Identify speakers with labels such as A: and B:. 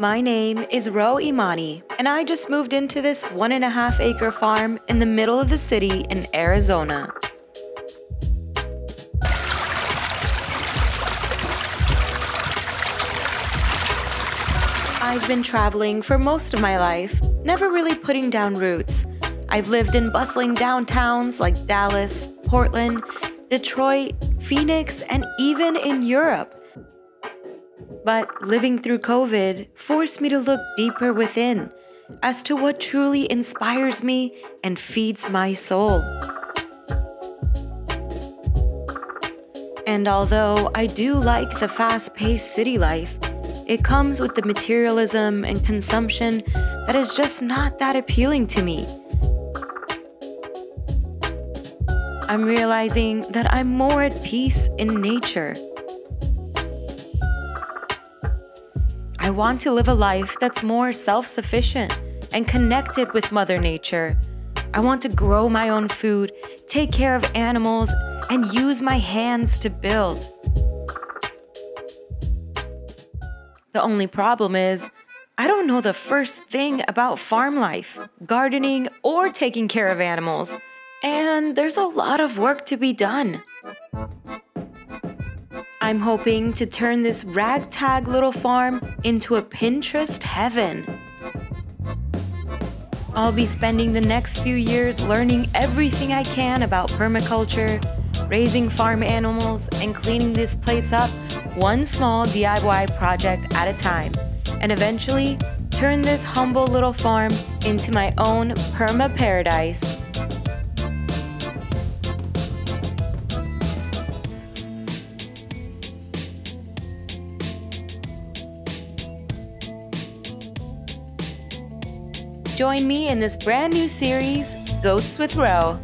A: My name is Ro Imani, and I just moved into this one and a half acre farm in the middle of the city in Arizona. I've been traveling for most of my life, never really putting down roots. I've lived in bustling downtowns like Dallas, Portland, Detroit, Phoenix, and even in Europe. But living through COVID forced me to look deeper within as to what truly inspires me and feeds my soul. And although I do like the fast paced city life, it comes with the materialism and consumption that is just not that appealing to me. I'm realizing that I'm more at peace in nature. I want to live a life that's more self sufficient and connected with Mother Nature. I want to grow my own food, take care of animals, and use my hands to build. The only problem is, I don't know the first thing about farm life, gardening, or taking care of animals. And there's a lot of work to be done. I'm hoping to turn this ragtag little farm into a Pinterest heaven. I'll be spending the next few years learning everything I can about permaculture, raising farm animals, and cleaning this place up one small DIY project at a time, and eventually turn this humble little farm into my own perma paradise. Join me in this brand new series, Goats with Ro.